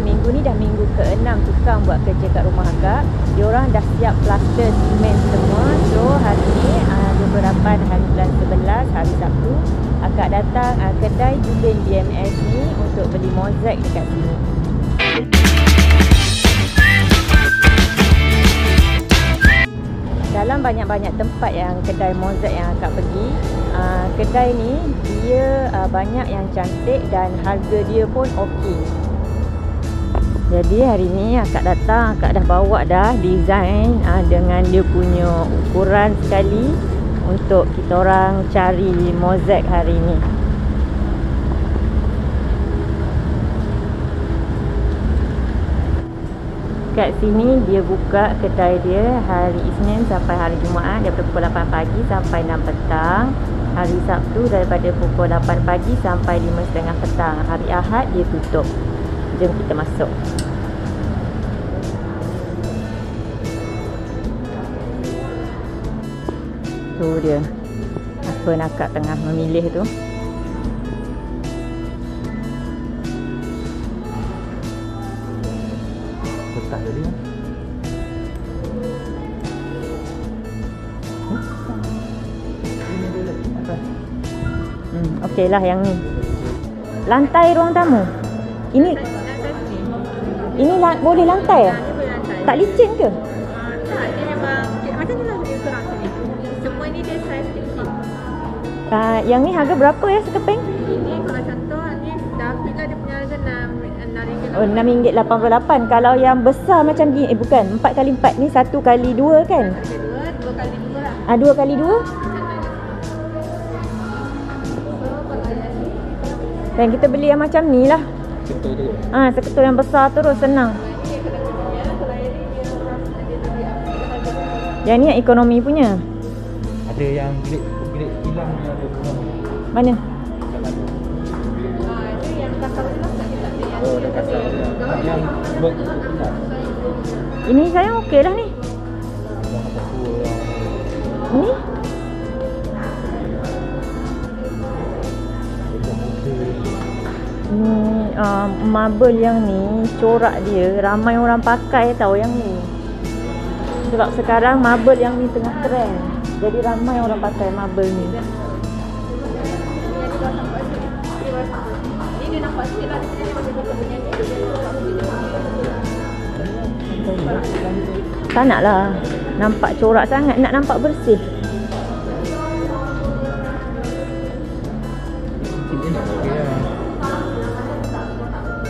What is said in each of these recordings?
Minggu ni dah minggu ke-6 tukang buat kerja kat rumah akak Diorang dah siap plaster simen semua. So hari ni uh, 28 hari bulan 11 hari Sabtu. Akak datang uh, kedai Jubin BMS ni untuk beli mozaik dekat sini. Dalam banyak-banyak tempat yang kedai mozaik yang akak pergi uh, kedai ni dia uh, banyak yang cantik dan harga dia pun okey jadi hari ni akak datang akak dah bawa dah design uh, dengan dia punya ukuran sekali untuk kita orang cari mozaik hari ni. Kat sini dia buka kedai dia hari Isnin sampai hari Jumaat daripada pukul 8 pagi sampai 6 petang. Hari Sabtu daripada pukul 8 pagi sampai 5.30 petang. Hari Ahad dia tutup jom kita masuk tu dia apa nakak tengah memilih tu tak tadi kan? Hmm, okey lah yang ni. Lantai ruang tamu. Ini ini la, boleh lantai ah? Tak licin ke? Tak, dia memang macam ni lah dia kurang sini. Semua ni dia saiz kecil. Uh, yang ni harga berapa ya sekeping? Ini kalau contoh ni dah lah dia punya harga 6 Oh, RM6.88. Kalau yang besar macam ni, eh bukan, 4 kali 4 ni 1 kali 2 kan? Ada dua, dua kali dua lah. Ah, 2 kali 2? Dan kita beli yang macam ni lah. Betul tu. Ah, seketul yang besar terus senang. Yang ni yang ekonomi punya. Ada yang bilik bilik hilang ni ada semua. Mana? Yang kasar yang Oh, dia. Tak yang. Ini sayang okey lah ni. Uh, marble yang ni corak dia ramai orang pakai tau yang ni. Sebab sekarang marble yang ni tengah trend. Jadi ramai orang pakai marble ni. Tak nak lah. Nampak corak sangat. Nak nampak bersih.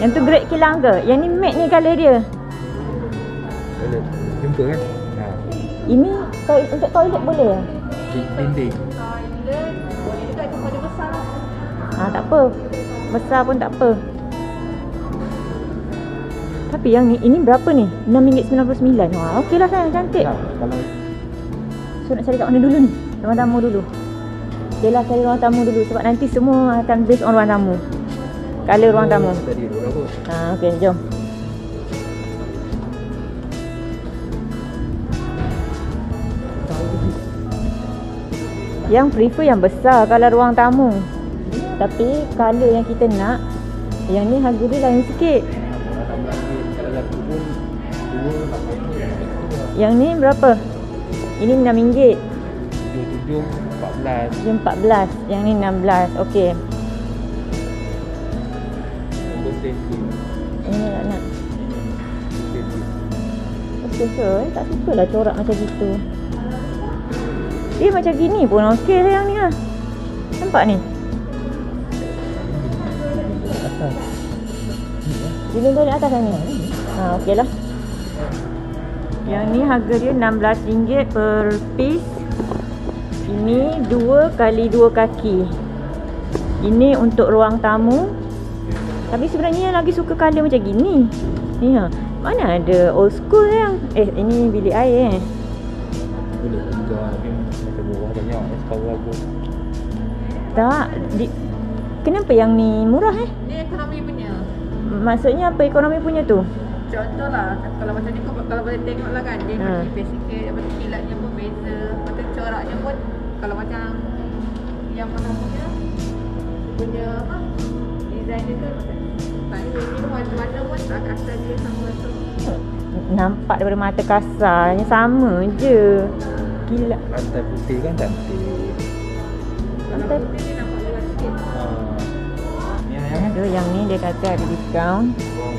Yang tu grade kilang ke? Yang ni matte ni colour dia. Boleh. Jumpa kan? Ha. Ini toilet, untuk toilet boleh dinding. Toilet. Boleh juga cuma dia besar lah. Ha, tak apa. Besar pun tak apa. Tapi yang ni, ini berapa ni? RM6.99. Wah, okey lah sayang, cantik. Ya, kalau So nak cari kat mana dulu ni? Ruang tamu dulu. Yelah cari ruang tamu dulu sebab nanti semua akan based on ruang tamu. Color ruang tamu. Tadi? Ha, okey, jom. Yang prefer yang besar kalau ruang tamu. Tapi color yang kita nak, yang ni harga dia lain sikit. Yang ni berapa? Ini RM6. Tujuh tujuh empat belas. Dia 14. Yang ni 16. Okey. Ini nak. Senti. Okey ke? Eh, tak suka lah corak macam gitu. Dia macam gini pun okey lah yang ni lah. Nampak ni? Dinding toilet atas yang ni? Ha, okey lah. Yang ni harga dia RM16 per piece. Ini dua kali dua kaki. Ini untuk ruang tamu. Tapi sebenarnya yang lagi suka colour macam gini. Ni ha. Mana ada old school yang Eh ini bilik air eh Boleh juga. Tapi macam murah banyak. Eh, Sekarang aku. Tak di, Kenapa yang ni murah eh Dia ekonomi punya. Maksudnya apa ekonomi punya tu Contoh lah Kalau macam ni kau Kalau boleh tengok lah kan Dia Ha. hmm. basic Lepas tu kilatnya pun beza Lepas tu coraknya pun Kalau macam Yang mana punya Punya apa Design dia tu pun dia sama tu. Nampak daripada mata kasarnya sama je. Gila. Lantai putih kan cantik. Betul. putih dia nampak lewat sikit. So yang ni dia kata ada diskaun.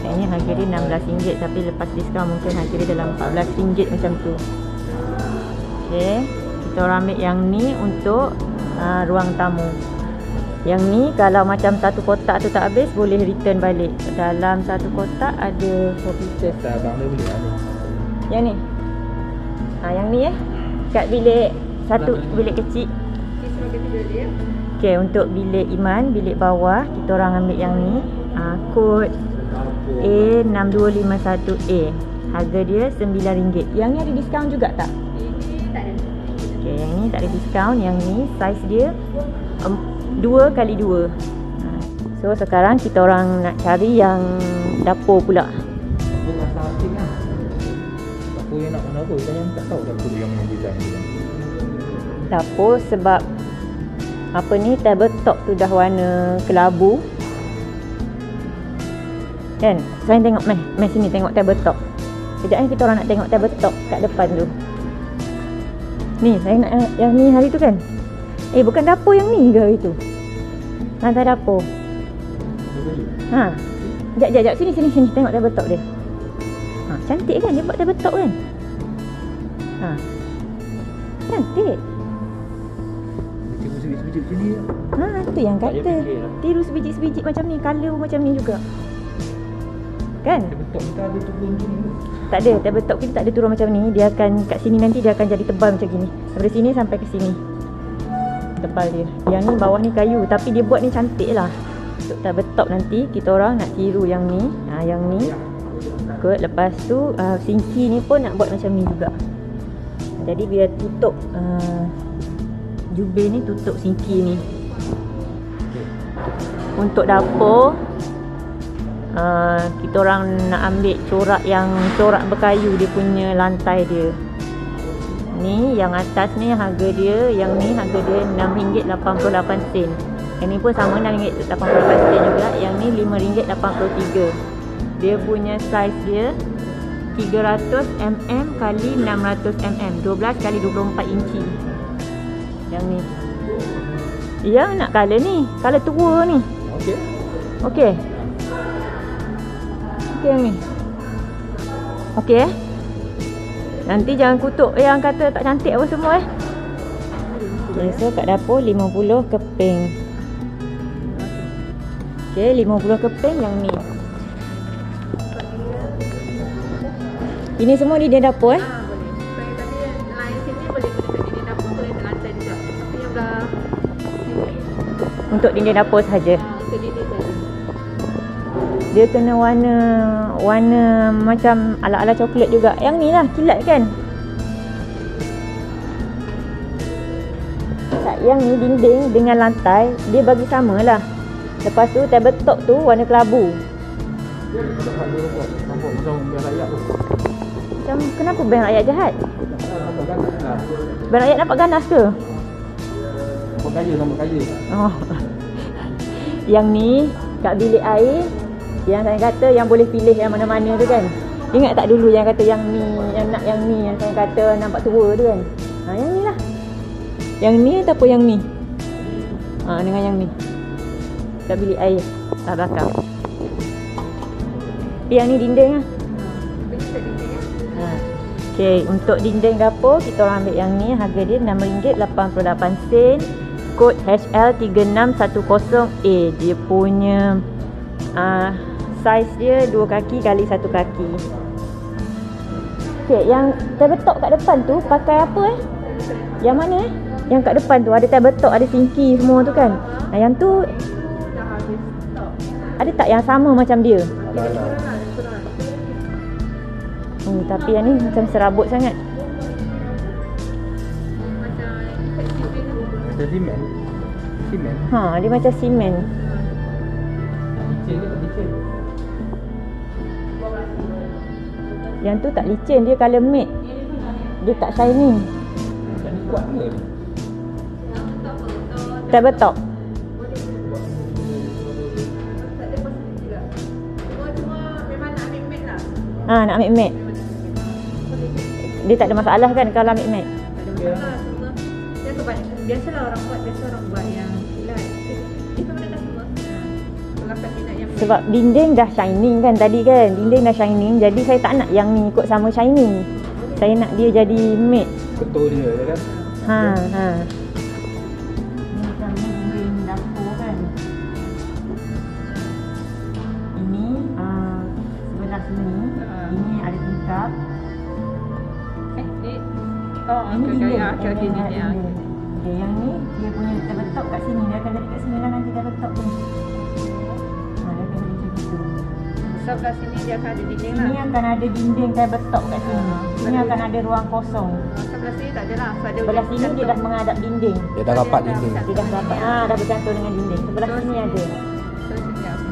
Yang ni harga dia RM16 tapi lepas diskaun mungkin harga dia dalam RM14 macam tu. Okay. Kita orang ambil yang ni untuk uh, ruang tamu. Yang ni kalau macam satu kotak tu tak habis boleh return balik. Dalam satu kotak ada 4 pieces. Tak abang dia boleh ni. Yang ni. Ha, yang ni eh. Kat bilik satu bilik kecil. Ini sebagai tidur dia. Okey, untuk bilik Iman, bilik bawah, kita orang ambil yang ni. Ha, kod A6251A. Harga dia RM9. Yang ni ada diskaun juga tak? Ini tak ada. Okey, yang ni tak ada diskaun. Yang ni saiz dia um, 2 kali 2. Ha, So sekarang kita orang nak cari yang dapur pula. Asing lah. Aku yang nak mana pun. Saya tak tahu dapur yang mana design dia. Dapur sebab apa ni tabletop tu dah warna kelabu. Kan? Saya tengok meh, meh sini tengok tabletop. Sekejap ni kita orang nak tengok tabletop kat depan tu. Ni, saya nak yang ni hari tu kan. Eh, bukan dapur yang ni ke hari tu? Lantai dapur. Ha. Sekejap, sekejap, sekejap. Sini, sini, sini. Tengok tabletop dia. Ha, cantik kan? Dia buat tabletop kan? Ha. Cantik. Sebiji-sebiji macam ni lah. Ha, tu yang kata. lah. Tiru sebiji-sebiji macam ni, color macam ni juga. Kan? Betul kita ada turun tu ni. Tak ada, tabletop kita tak ada turun macam ni. Dia akan kat sini nanti dia akan jadi tebal macam gini. Daripada sini sampai ke sini. Tebal dia. Yang ni bawah ni kayu tapi dia buat ni cantik lah. Untuk tabletop nanti kita orang nak tiru yang ni. Ha, yang ni. Good. Lepas tu uh, sinki ni pun nak buat macam ni juga. Jadi biar tutup uh, jubir ni tutup sinki ni. Untuk dapur uh, kita orang nak ambil corak yang corak berkayu dia punya lantai dia. Ni yang atas ni harga dia, yang ni harga dia RM6.88. Yang ni pun sama RM6.88 juga. Yang ni RM5.83. Dia punya saiz dia 300mm kali 600mm 12 kali 24 inci Yang ni Yang nak colour ni Colour tua ni Okey. Okey Okey yang ni Okey eh Nanti jangan kutuk yang kata tak cantik apa semua eh Okay so kat dapur 50 keping Okay 50 keping yang ni Ini semua di dia dapur eh Ah, boleh. Saya tadi yang lain sini boleh guna dinding dapur boleh ke lantai juga. Tapi yang belah sini Untuk dinding dapur saja. ah, dinding saja. Dia kena warna warna macam ala-ala coklat juga. Yang ni lah kilat kan? Tak, yang ni dinding dengan lantai dia bagi sama lah. Lepas tu tabletop tu warna kelabu. Macam kenapa bank rakyat jahat? Bank rakyat nampak ganas ke? Nampak kaya, nampak kaya. Oh. yang ni kat bilik air yang saya kata yang boleh pilih yang mana-mana tu kan. Ingat tak dulu yang kata yang ni, yang nak yang ni yang saya kata nampak tua tu kan. Ha yang ni lah. Yang ni ataupun yang ni? Ha dengan yang ni. Kat bilik air tak. Tapi yang ni dinding lah. Ha. Okay, untuk dinding dapur kita orang ambil yang ni harga dia RM6.88 kod HL3610A dia punya uh, saiz dia 2 kaki kali 1 kaki Okay, yang tabletop kat depan tu pakai apa eh? Yang mana eh? Yang kat depan tu ada tabletop, ada sinki semua tu kan nah, Yang tu ada tak yang sama macam dia? Hmm, tapi yang ni macam serabut sangat. Macam simen. Simen. Ha, dia macam simen Licin ke tak licin? Yang tu tak licin, dia colour matte Dia tak shiny Tak nak Ha, nak ambil mat. Dia tak ada masalah kan kalau ambil mat. Tak ada masalah semua. Dia kebanyakan biasalah orang buat biasa orang buat yang Sebab dinding dah shining kan tadi kan. Dinding dah shining jadi saya tak nak yang ni ikut sama shining. Saya nak dia jadi matte. Betul dia ya kan? Ha, ha. Ni macam ni dinding dapur kan. Ini uh, sebelah sini. Ha. Ini ada tingkap. eh ni Oh, Ini dinding. Ya, okey okey Yang ni ni ya. ada dinding. Sebelah sini dia akan ada dinding Ini lah. akan ada dinding tabletop kat sini. Ah. Ini akan ada ruang kosong. Sebelah sini tak ada lah. Sebab dia Sebelah sini dia dah menghadap dinding. Dia dah rapat dinding. Dia dah dapat. Ah, dah bercantum dengan dinding. Sebelah sini ada. Sebelah sini ada.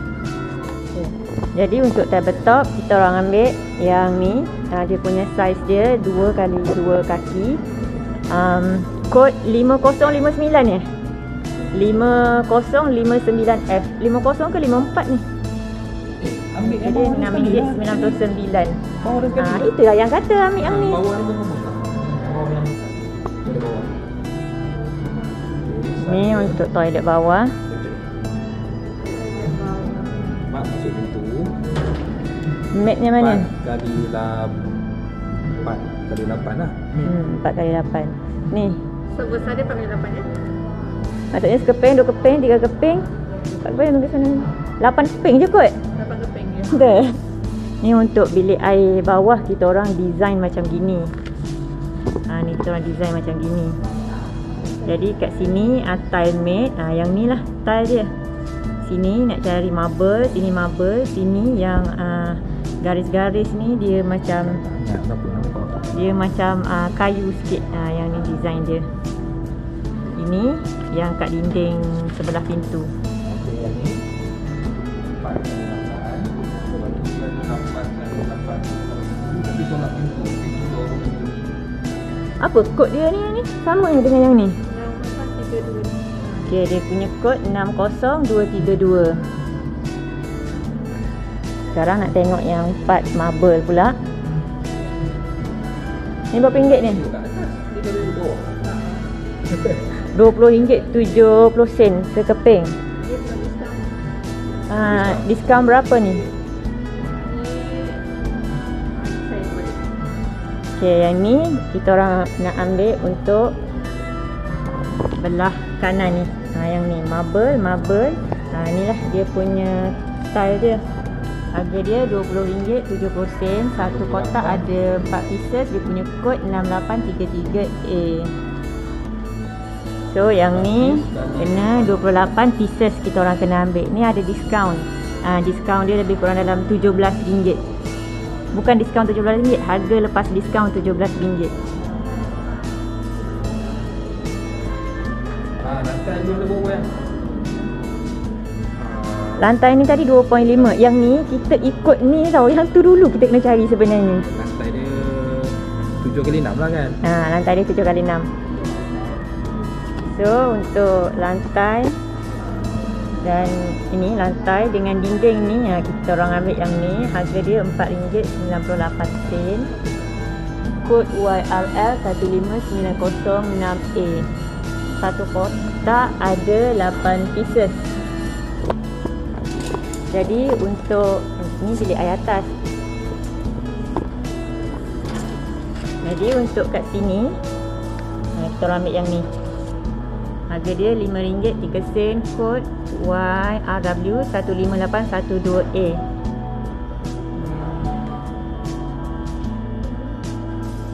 Okay. Jadi untuk tabletop kita orang ambil yang ni. Uh, dia punya saiz dia 2 kali 2 kaki. Um, kod 5059 ya. 5059F. 50 ke 54 ni? RM6.99. Bawah dia sekali. Ah, itulah yang kata ambil yang ni. Bawah ni pun sama. Bawah yang Ada bawah. Ni untuk toilet bawah. Mak masuk pintu. Matnya mana? Empat kali lapan kali lapan lah. Hmm, 4 kali 8. Ni. So besar dia 48 ya. Maksudnya sekeping, dua keping, tiga keping. Empat keping tunggu sana. Lapan keping je kot. 8 keping. Betul. Ni untuk bilik air bawah kita orang design macam gini. Ha, ni kita orang design macam gini. Jadi kat sini uh, tile made. Ha, yang ni lah tile dia. Sini nak cari marble, sini marble, sini yang uh, garis-garis ni dia macam dia macam uh, kayu sikit uh, yang ni design dia. Ini yang kat dinding sebelah pintu. Okey, yang ni. Apa kod dia ni ni? Sama yang dengan yang ni. Yang besar 32 ni. Okey, dia punya kod 60232. Sekarang nak tengok yang 4 marble pula. Ni berapa ringgit ni? Kat atas. Dia dari bawah. RM20.70 sen sekeping. Ah, diskaun berapa ni? Okey, yang ni kita orang nak ambil untuk belah kanan ni. Ha, yang ni marble, marble. Ha, inilah dia punya style dia. Harga dia RM20.70. Satu kotak ada 4 pieces. Dia punya kod 6833A. So yang ni kena 28 pieces kita orang kena ambil. Ni ada diskaun. Ha, diskaun dia lebih kurang dalam RM17. Bukan diskaun RM17, harga lepas diskaun RM17. Ah, lantai ni tadi 2.5. Yang ni kita ikut ni tau. Yang tu dulu kita kena cari sebenarnya. Lantai dia 7 kali 6 lah kan? Ha, lantai dia 7 kali 6. So untuk lantai dan ini lantai dengan dinding ni ha, kita orang ambil yang ni harga dia RM4.98 kod YRL 15906A satu kotak ada 8 pieces. Jadi untuk ni bilik air atas. Jadi untuk kat sini ha, kita orang ambil yang ni Harga dia RM5.03 kod YRW 15812A.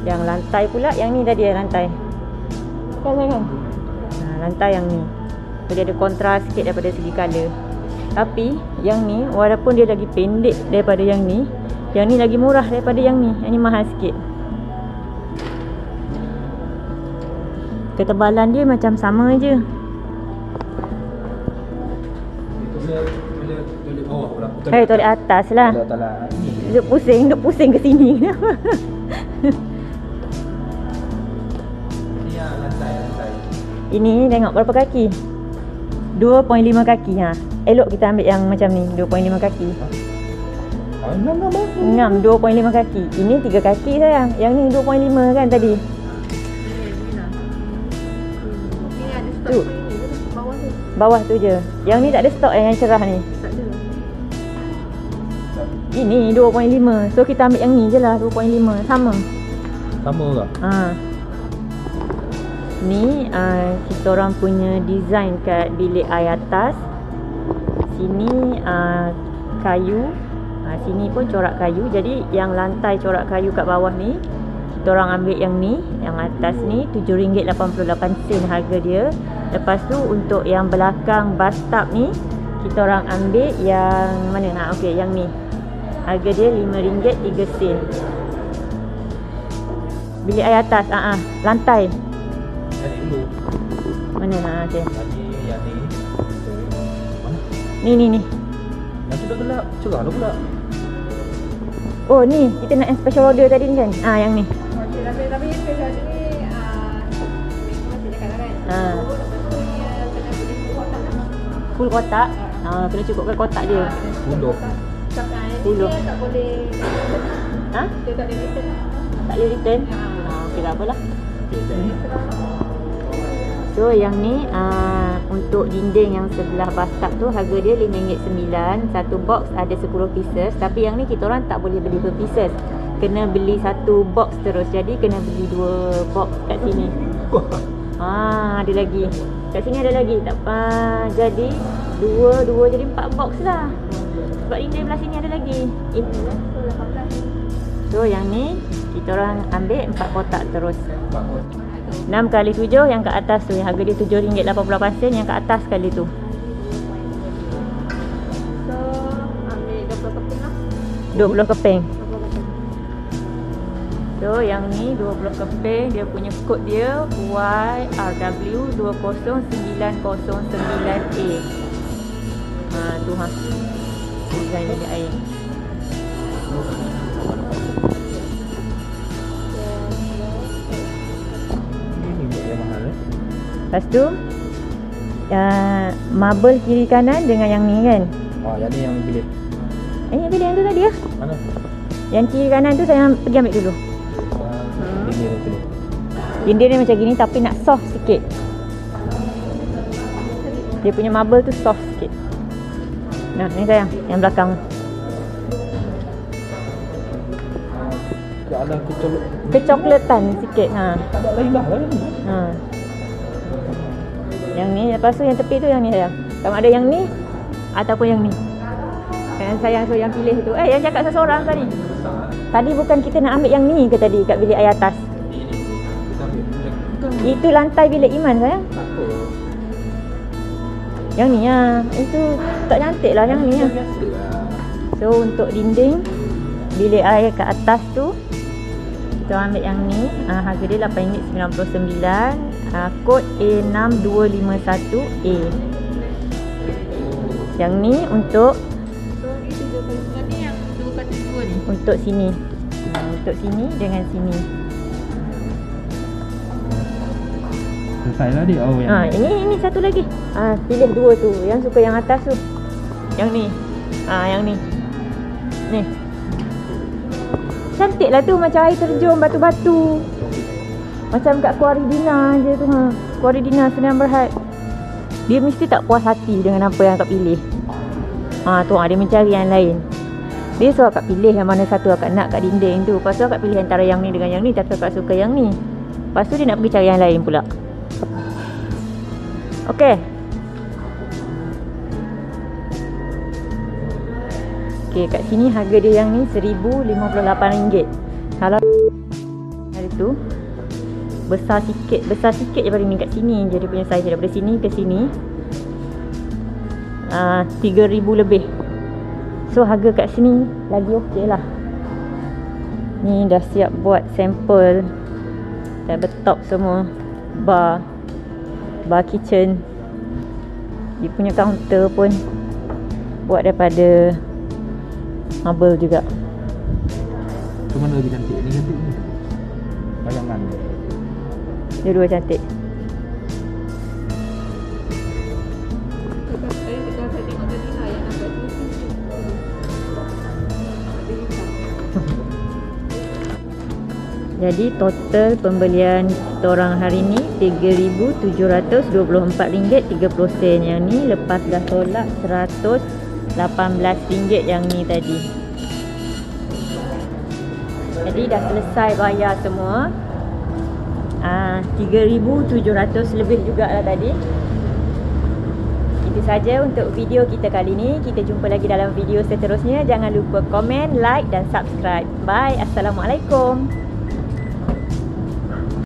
Yang lantai pula yang ni tadi ya lantai. Kan kan? Ha, lantai yang ni. So, dia ada kontras sikit daripada segi color. Tapi yang ni walaupun dia lagi pendek daripada yang ni, yang ni lagi murah daripada yang ni. Yang ni mahal sikit. Ketebalan dia macam sama je. Toilet. Eh, toilet atas lah. Toilet atas lah. Ni. Duk pusing, duk pusing ke sini. Ini tengok berapa kaki? 2.5 kaki ha. Elok kita ambil yang macam ni, 2.5 kaki. Oh, enam lah bang. Enam 2.5 kaki. Ini 3 kaki sayang. Yang ni 2.5 kan tadi. Tu. Bawah tu. Bawah tu je. Yang ni tak ada stok yang cerah ni. Tak ada. Ini 2.5. So kita ambil yang ni je lah 2.5. Sama. Sama ke? Ha. Ni uh, kita orang punya design kat bilik air atas. Sini uh, kayu. Uh, sini pun corak kayu. Jadi yang lantai corak kayu kat bawah ni orang ambil yang ni, yang atas ni RM7.88 harga dia. Lepas tu untuk yang belakang bathtub ni kita orang ambil yang mana? Ha okey yang ni. Harga dia RM5.03. Bilik air atas, ah uh lantai. Yang ni dulu. Mana ha okey. Yang ni, ni. Ni. Yang tu dah gelap. Cerah lah pula. Oh ni, kita nak yang special order tadi ni kan? Ah yang ni. Tapi tapi special ni ah lah kan. Ha. Lah. Full kotak. Ah kena cukupkan kotak dia. Puluh. Puluh. dia tak boleh Ha? dia tak boleh return. Tak boleh return? Ha. Okey lah apalah. Okey, jadi. So yang ni uh, untuk dinding yang sebelah bathtub tu harga dia RM5.9 Satu box ada 10 pieces Tapi yang ni kita orang tak boleh beli per pieces Kena beli satu box terus. Jadi kena beli dua box kat sini. Ah ada lagi. Kat sini ada lagi. Tak, uh, Jadi dua dua jadi empat box lah. Sebab dinding belah sini ada lagi. In, So yang ni kita orang ambil empat kotak terus. 6 kali 7 yang kat atas tu. Yang harga dia RM7.88 yang kat atas kali tu. So, ambil 20 keping lah. 20 keping. 20 keping. So yang ni 20 keping dia punya kod dia YRW20909A. Ha tu ha. Design bilik air. Lepas tu uh, marble kiri kanan dengan yang ni kan. Oh, yang ni yang bilik. Eh yang pilih yang tu tadi lah. Mana? Yang kiri kanan tu saya pergi ambil dulu. Ini yang bilik. Dinding dia macam gini tapi nak soft sikit. Dia punya marble tu soft sikit. Nah, ni sayang, yang belakang. Tak ada kecolok. Kecoklatan sikit. Ha. Tak ada lain lah ni. Ha. Yang ni lepas tu yang tepi tu yang ni sayang. Sama ada yang ni ataupun yang ni. Yang sayang so yang pilih tu. Eh, yang cakap seseorang tadi. Tadi bukan kita nak ambil yang ni ke tadi kat bilik air atas? Itu lantai bilik Iman sayang. Yang ni lah. Itu tak cantik lah yang ni lah. So untuk dinding bilik air kat atas tu kita ambil yang ni uh, harga dia RM8.99 uh, kod A6251A yang ni untuk untuk sini. Uh, untuk sini dengan sini. Selesai lah dia. Oh, ha, ini ini satu lagi. Uh, pilih dua tu. Yang suka yang atas tu. Yang ni. Ah yang ni. Ni. Cantik lah tu. Macam air terjun batu-batu. Macam kat Kuaridina je tu ha. Kuaridina Sdn Berhad. Dia mesti tak puas hati dengan apa yang akak pilih. Ha tu ha, dia mencari yang lain dia suruh akak pilih yang mana satu akak nak kat dinding tu lepas tu akak pilih antara yang ni dengan yang ni tapi akak suka yang ni lepas tu dia nak pergi cari yang lain pula Okey. Okey, kat sini harga dia yang ni RM1058. Kalau hari tu besar sikit, besar sikit je paling ni kat sini je dia punya saiz daripada sini ke sini. Ah, uh, 3000 lebih. So harga kat sini lagi okey lah. Ni dah siap buat sampel tabletop semua. Bar bar kitchen dia punya counter pun buat daripada marble juga Tu mana lagi cantik? Ni cantik ni. Bayangan. dua-dua cantik Jadi total pembelian kita orang hari ni RM3,724.30 Yang ni lepas dah tolak RM118 yang ni tadi Jadi dah selesai bayar semua Ah, 3,700 lebih jugalah tadi itu saja untuk video kita kali ni. Kita jumpa lagi dalam video seterusnya. Jangan lupa komen, like dan subscribe. Bye. Assalamualaikum.